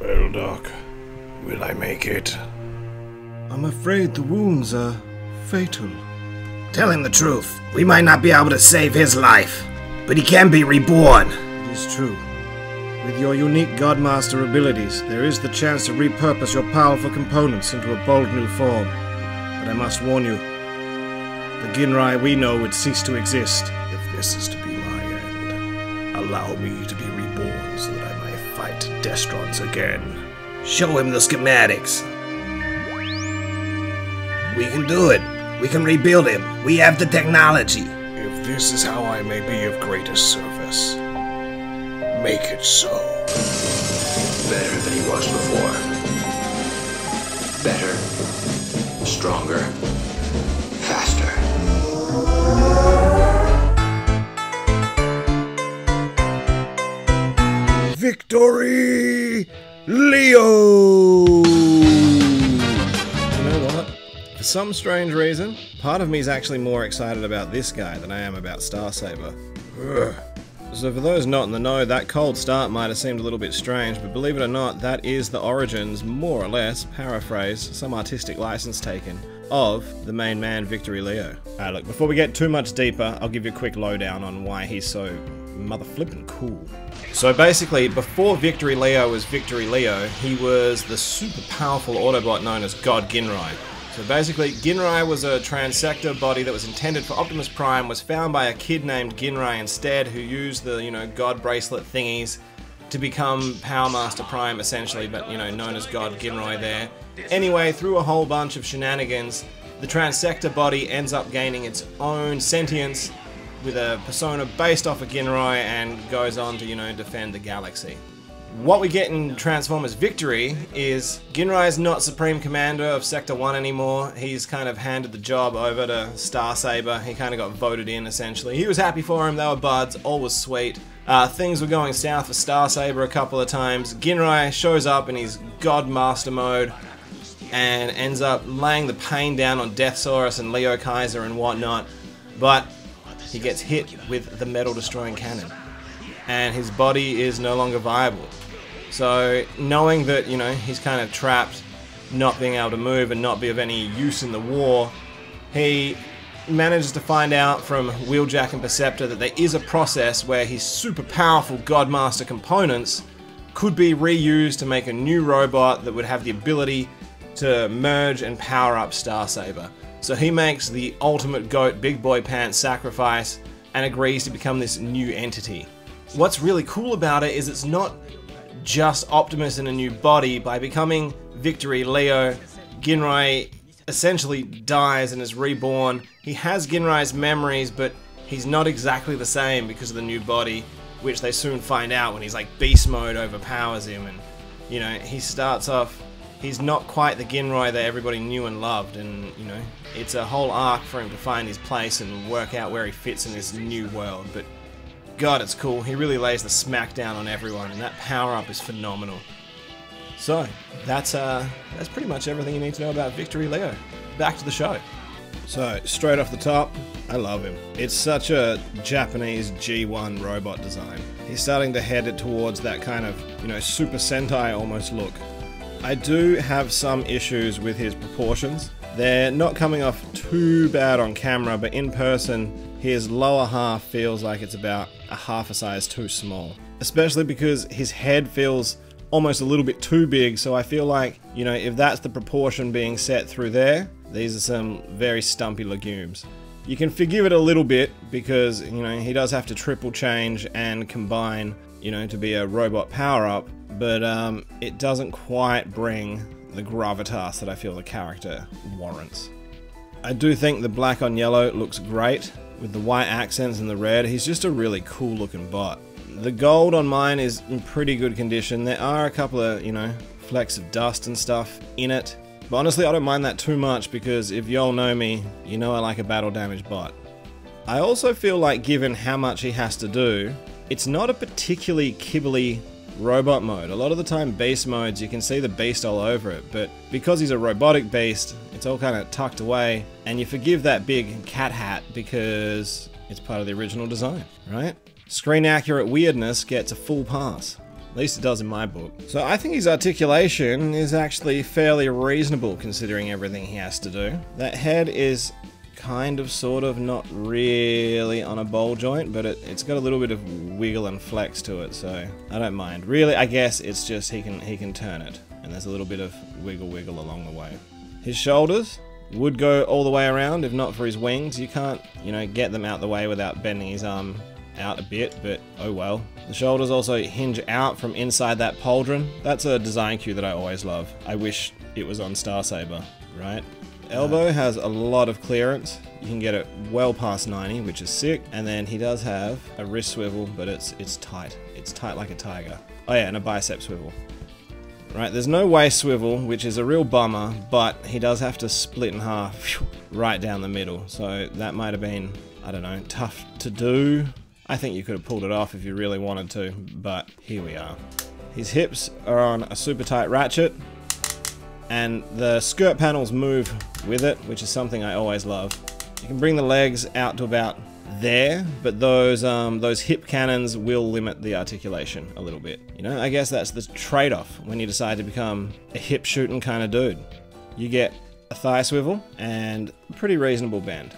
Well, Doc, will I make it? I'm afraid the wounds are fatal. Tell him the truth. We might not be able to save his life, but he can be reborn. It is true. With your unique Godmaster abilities, there is the chance to repurpose your powerful components into a bold new form. But I must warn you, the Ginrai we know would cease to exist. If this is to be my end, allow me to be reborn so that I may fight Destrons again. Show him the schematics. We can do it. We can rebuild him. We have the technology. If this is how I may be of greatest service, make it so. Better than he was before. Better, stronger, faster. Victory! Leo! You know what? For some strange reason, part of me is actually more excited about this guy than I am about Star Saber. Ugh. So for those not in the know, that cold start might have seemed a little bit strange, but believe it or not, that is the origins, more or less, paraphrase, some artistic license taken, of the main man, Victory Leo. Alright, look, before we get too much deeper, I'll give you a quick lowdown on why he's so mother flippin' cool. So basically, before Victory Leo was Victory Leo, he was the super powerful Autobot known as God Ginrai. So basically, Ginrai was a transtector body that was intended for Optimus Prime, was found by a kid named Ginrai instead, who used the, you know, God bracelet thingies to become Power Master Prime, essentially, but, you know, known as God Ginrai there. Anyway, through a whole bunch of shenanigans, the transtector body ends up gaining its own sentience with a persona based off of Ginrai and goes on to, you know, defend the galaxy. What we get in Transformers Victory is Ginrai is not Supreme Commander of Sector 1 anymore. He's kind of handed the job over to Starsaber. He kind of got voted in, essentially. He was happy for him, they were buds, all was sweet. Uh, things were going south for Starsaber a couple of times. Ginrai shows up in his God Master mode and ends up laying the pain down on Deathsaurus and Leo Kaiser and whatnot. But he gets hit with the metal destroying cannon and his body is no longer viable. So, knowing that, you know, he's kind of trapped, not being able to move and not be of any use in the war, he manages to find out from Wheeljack and Perceptor that there is a process where his super powerful Godmaster components could be reused to make a new robot that would have the ability to merge and power up Starsaber. So he makes the ultimate goat big boy pants sacrifice and agrees to become this new entity. What's really cool about it is it's not just Optimus in a new body. By becoming Victory Leo, Ginrai essentially dies and is reborn. He has Ginrai's memories, but he's not exactly the same because of the new body, which they soon find out when he's like beast mode overpowers him and you know, he starts off he's not quite the Ginrai that everybody knew and loved and you know, it's a whole arc for him to find his place and work out where he fits in this new world, but God, it's cool. He really lays the smackdown on everyone, and that power up is phenomenal. So, that's uh, that's pretty much everything you need to know about Victory Leo. Back to the show. So, straight off the top, I love him. It's such a Japanese G1 robot design. He's starting to head it towards that kind of, you know, Super Sentai almost look. I do have some issues with his proportions. They're not coming off too bad on camera, but in person, his lower half feels like it's about a half a size too small. Especially because his head feels almost a little bit too big, so I feel like, you know, if that's the proportion being set through there, these are some very stumpy legumes. You can forgive it a little bit because, you know, he does have to triple change and combine, you know, to be a robot power up, but um, it doesn't quite bring the gravitas that I feel the character warrants. I do think the black on yellow looks great with the white accents and the red. He's just a really cool looking bot. The gold on mine is in pretty good condition. There are a couple of, you know, flecks of dust and stuff in it. But honestly, I don't mind that too much because if y'all know me, you know I like a battle damage bot. I also feel like given how much he has to do, it's not a particularly kibbly robot mode. A lot of the time beast modes you can see the beast all over it, but because he's a robotic beast, it's all kind of tucked away and you forgive that big cat hat because it's part of the original design, right? Screen accurate weirdness gets a full pass. At least it does in my book. So I think his articulation is actually fairly reasonable considering everything he has to do. That head is kind of, sort of, not really on a ball joint, but it, it's got a little bit of wiggle and flex to it, so I don't mind. Really, I guess it's just he can he can turn it, and there's a little bit of wiggle wiggle along the way. His shoulders would go all the way around if not for his wings. You can't, you know, get them out the way without bending his arm out a bit, but oh well. The shoulders also hinge out from inside that pauldron. That's a design cue that I always love. I wish it was on Star Saber, right? Uh, Elbow has a lot of clearance. You can get it well past 90, which is sick. And then he does have a wrist swivel, but it's it's tight. It's tight like a tiger. Oh yeah, and a bicep swivel. Right, there's no waist swivel, which is a real bummer, but he does have to split in half right down the middle. So that might have been, I don't know, tough to do. I think you could have pulled it off if you really wanted to, but here we are. His hips are on a super tight ratchet, and the skirt panels move with it, which is something I always love. You can bring the legs out to about there, but those um, those hip cannons will limit the articulation a little bit. You know, I guess that's the trade-off when you decide to become a hip shooting kind of dude. You get a thigh swivel and a pretty reasonable bend.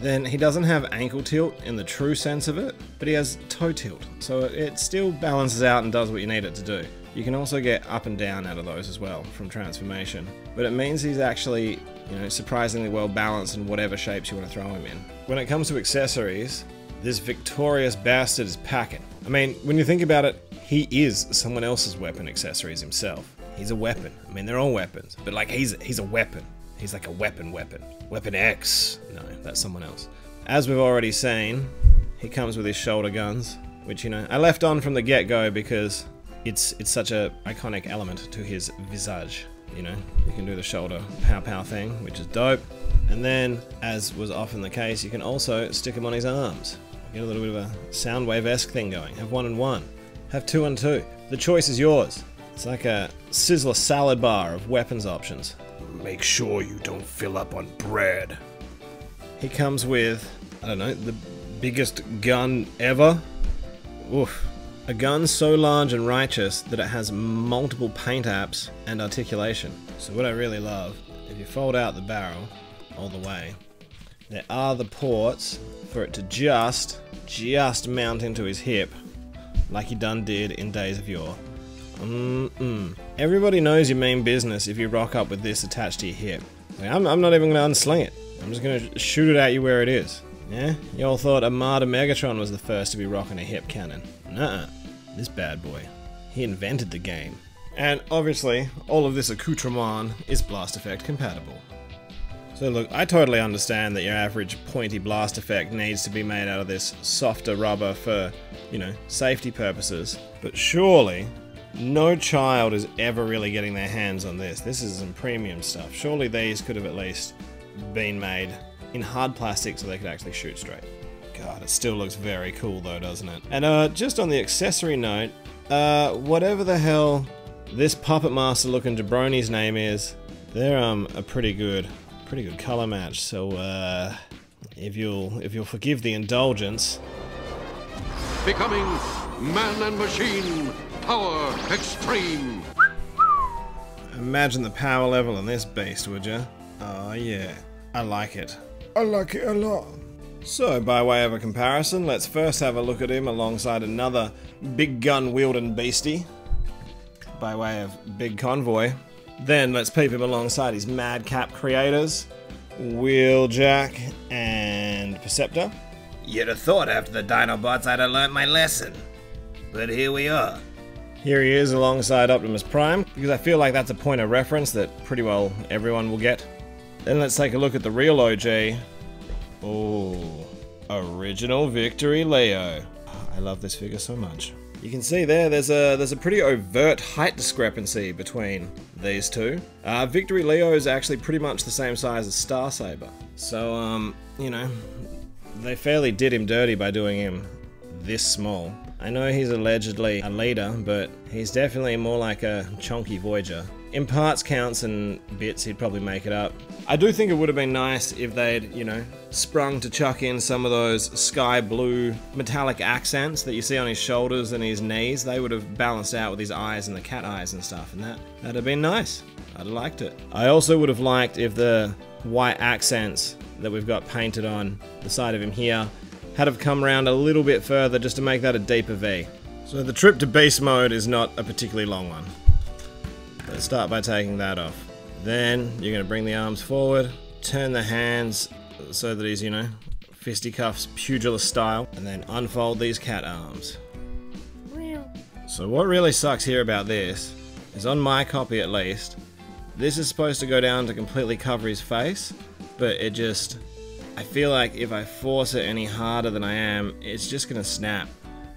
Then he doesn't have ankle tilt in the true sense of it, but he has toe tilt, so it still balances out and does what you need it to do. You can also get up and down out of those as well from transformation, but it means he's actually, you know, surprisingly well balanced in whatever shapes you want to throw him in. When it comes to accessories, this victorious bastard is packing. I mean, when you think about it, he is someone else's weapon accessories himself. He's a weapon. I mean, they're all weapons, but like he's he's a weapon. He's like a weapon weapon. Weapon X. No, that's someone else. As we've already seen, he comes with his shoulder guns, which you know I left on from the get-go because it's it's such a iconic element to his visage. You know, you can do the shoulder pow pow thing, which is dope. And then, as was often the case, you can also stick him on his arms. Get a little bit of a Soundwave esque thing going. Have one and one. Have two and two. The choice is yours. It's like a Sizzler salad bar of weapons options. Make sure you don't fill up on bread. He comes with, I don't know, the biggest gun ever. Oof. A gun so large and righteous that it has multiple paint apps and articulation. So what I really love, if you fold out the barrel all the way, there are the ports for it to just, just mount into his hip, like he done did in Days of Yore. Mm-mm. Everybody knows you mean business if you rock up with this attached to your hip. I'm, I'm not even to unsling it. I'm just to shoot it at you where it is. Yeah? You all thought Armada Megatron was the first to be rocking a hip cannon. Nuh-uh. This bad boy. He invented the game. And obviously, all of this accoutrement is Blast Effect compatible. So look, I totally understand that your average pointy blast effect needs to be made out of this softer rubber for, you know, safety purposes. But surely, no child is ever really getting their hands on this. This is some premium stuff. Surely these could have at least been made in hard plastic so they could actually shoot straight. God, it still looks very cool though, doesn't it? And uh, just on the accessory note, uh, whatever the hell this Puppet Master looking jabroni's name is, they're um a pretty good, pretty good color match. So uh, if you'll if you'll forgive the indulgence, Becoming man and machine, power extreme. imagine the power level in this beast, would you? Oh yeah, I like it. I like it a lot. So, by way of a comparison, let's first have a look at him alongside another big gun wielding beastie, by way of Big Convoy. Then let's peep him alongside his madcap creators, Wheeljack and Perceptor. You'd have thought after the Dinobots I'd have learnt my lesson. But here we are. Here he is alongside Optimus Prime, because I feel like that's a point of reference that pretty well everyone will get. Then let's take a look at the real OG. Oh, original Victory Leo. I love this figure so much. You can see there, there's a there's a pretty overt height discrepancy between these two. Uh, Victory Leo is actually pretty much the same size as Star Saber. So, um, you know, they fairly did him dirty by doing him this small. I know he's allegedly a leader, but he's definitely more like a chunky Voyager. In parts counts and bits, he'd probably make it up. I do think it would have been nice if they'd, you know, sprung to chuck in some of those sky blue metallic accents that you see on his shoulders and his knees. They would have balanced out with his eyes and the cat eyes and stuff, and that, that'd have been nice. I'd have liked it. I also would have liked if the white accents that we've got painted on the side of him here had have come around a little bit further just to make that a deeper V. So the trip to beast mode is not a particularly long one. Let's start by taking that off. Then you're going to bring the arms forward, turn the hands so that he's, you know, fisticuffs pugilist style, and then unfold these cat arms. So what really sucks here about this is on my copy at least, this is supposed to go down to completely cover his face, but it just, I feel like if I force it any harder than I am, it's just gonna snap.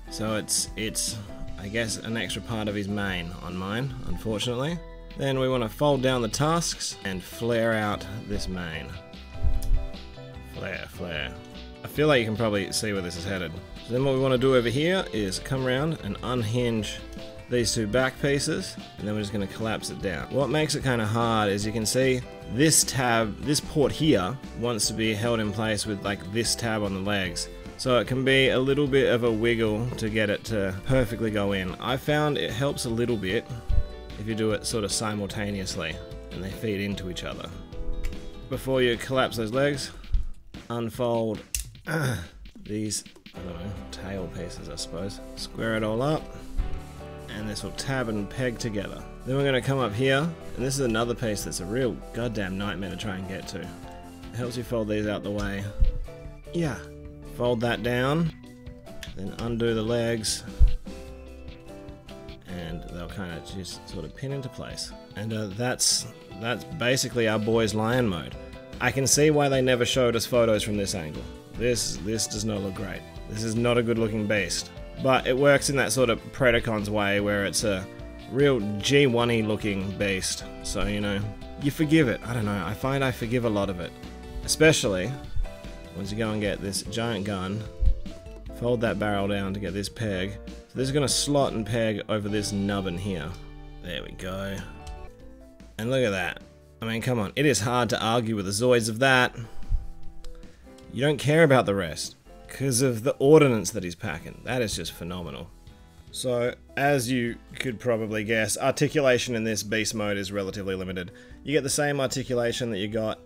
So it's, it's, I guess, an extra part of his mane on mine, unfortunately. Then we want to fold down the tusks and flare out this mane. Flare, flare. I feel like you can probably see where this is headed. So then what we want to do over here is come around and unhinge these two back pieces and then we're just going to collapse it down. What makes it kind of hard is you can see this tab, this port here wants to be held in place with like this tab on the legs. So it can be a little bit of a wiggle to get it to perfectly go in. I found it helps a little bit if you do it sort of simultaneously and they feed into each other. Before you collapse those legs, unfold these, I don't know, tail pieces I suppose. Square it all up and this will tab and peg together. Then we're going to come up here and this is another piece that's a real goddamn nightmare to try and get to. It helps you fold these out the way. Yeah. Fold that down, then undo the legs, kind of just sort of pin into place. And uh, that's that's basically our boy's lion mode. I can see why they never showed us photos from this angle. This this does not look great. This is not a good looking beast. But it works in that sort of Predacons way where it's a real G1y looking beast. So, you know, you forgive it. I don't know, I find I forgive a lot of it. Especially once you go and get this giant gun, fold that barrel down to get this peg, so this is going to slot and peg over this nubbin here. There we go. And look at that. I mean, come on. It is hard to argue with the Zoids of that. You don't care about the rest. Because of the ordnance that he's packing. That is just phenomenal. So, as you could probably guess, articulation in this beast mode is relatively limited. You get the same articulation that you got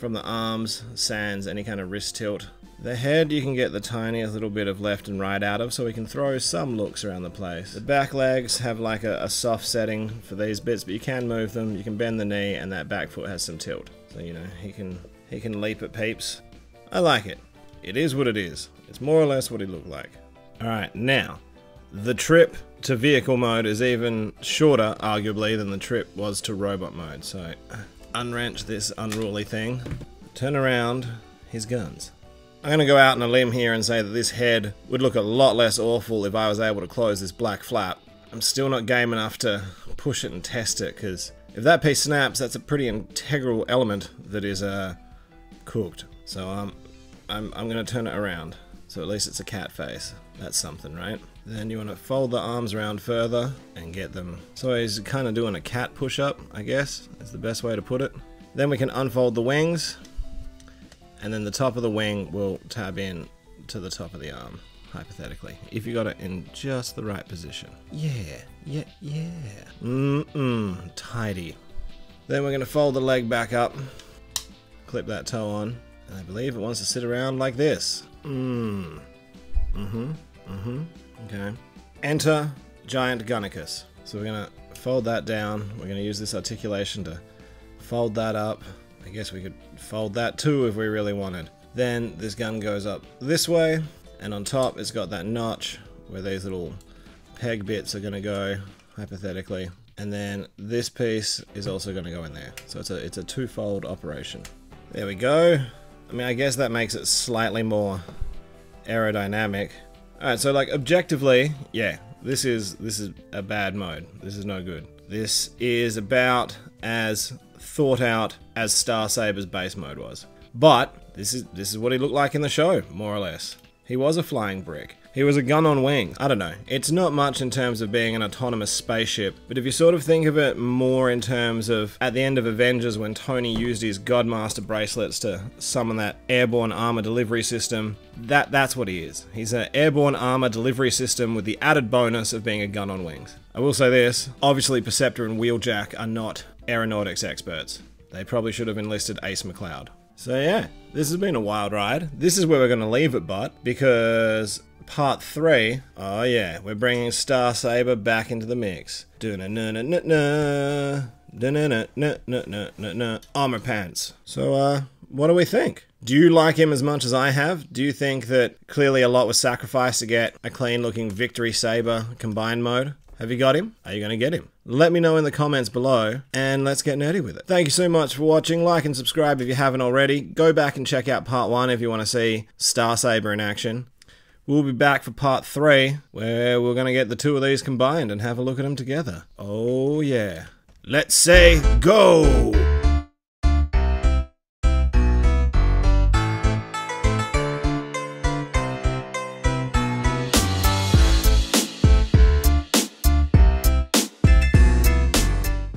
from the arms, sans, any kind of wrist tilt the head you can get the tiniest little bit of left and right out of so we can throw some looks around the place. The back legs have like a, a, soft setting for these bits but you can move them, you can bend the knee and that back foot has some tilt. So you know, he can, he can leap at peeps. I like it. It is what it is. It's more or less what he looked like. Alright, now, the trip to vehicle mode is even shorter, arguably, than the trip was to robot mode. So, unwrench this unruly thing, turn around his guns. I'm to go out on a limb here and say that this head would look a lot less awful if I was able to close this black flap. I'm still not game enough to push it and test it, because if that piece snaps, that's a pretty integral element that is uh, cooked. So um, I'm, I'm to turn it around. So at least it's a cat face. That's something, right? Then you want to fold the arms around further and get them. So he's kind of doing a cat push-up, I guess, is the best way to put it. Then we can unfold the wings and then the top of the wing will tab in to the top of the arm, hypothetically, if you got it in just the right position. Yeah, yeah, yeah. Mm-mm, tidy. Then we're going to fold the leg back up, clip that toe on, and I believe it wants to sit around like this. Mmm. Mm-hmm, mm-hmm, okay. Enter Giant Gunnicus. So we're going to fold that down. We're going to use this articulation to fold that up I guess we could fold that too if we really wanted. Then this gun goes up this way, and on top it's got that notch where these little peg bits are going to go, hypothetically. And then this piece is also going to go in there. So it's a, it's a two-fold operation. There we go. I mean, I guess that makes it slightly more aerodynamic. Alright, so like objectively, yeah, this is this is a bad mode. This is no good. This is about as thought out as Star Saber's base mode was. But this is this is what he looked like in the show, more or less. He was a flying brick. He was a gun on wings. I don't know. It's not much in terms of being an autonomous spaceship, but if you sort of think of it more in terms of at the end of Avengers when Tony used his Godmaster bracelets to summon that airborne armor delivery system, that that's what he is. He's an airborne armor delivery system with the added bonus of being a gun on wings. I will say this, obviously Perceptor and Wheeljack are not aeronautics experts. They probably should have enlisted Ace McLeod. So yeah, this has been a wild ride. This is where we're going to leave it, but because part three, oh yeah, we're bringing Star Saber back into the mix. Armor pants. So uh, what do we think? Do you like him as much as I have? Do you think that clearly a lot was sacrificed to get a clean looking Victory Saber combined mode? Have you got him? Are you going to get him? Let me know in the comments below and let's get nerdy with it. Thank you so much for watching. Like and subscribe if you haven't already. Go back and check out part one if you want to see Star Saber in action. We'll be back for part three where we're going to get the two of these combined and have a look at them together. Oh, yeah. Let's say go!